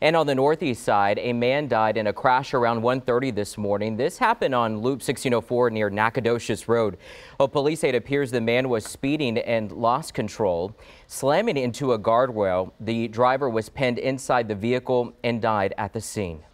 And on the northeast side, a man died in a crash around 1.30 this morning. This happened on Loop 1604 near Nacogdoches Road. A police aide appears the man was speeding and lost control. Slamming into a guardrail, the driver was pinned inside the vehicle and died at the scene.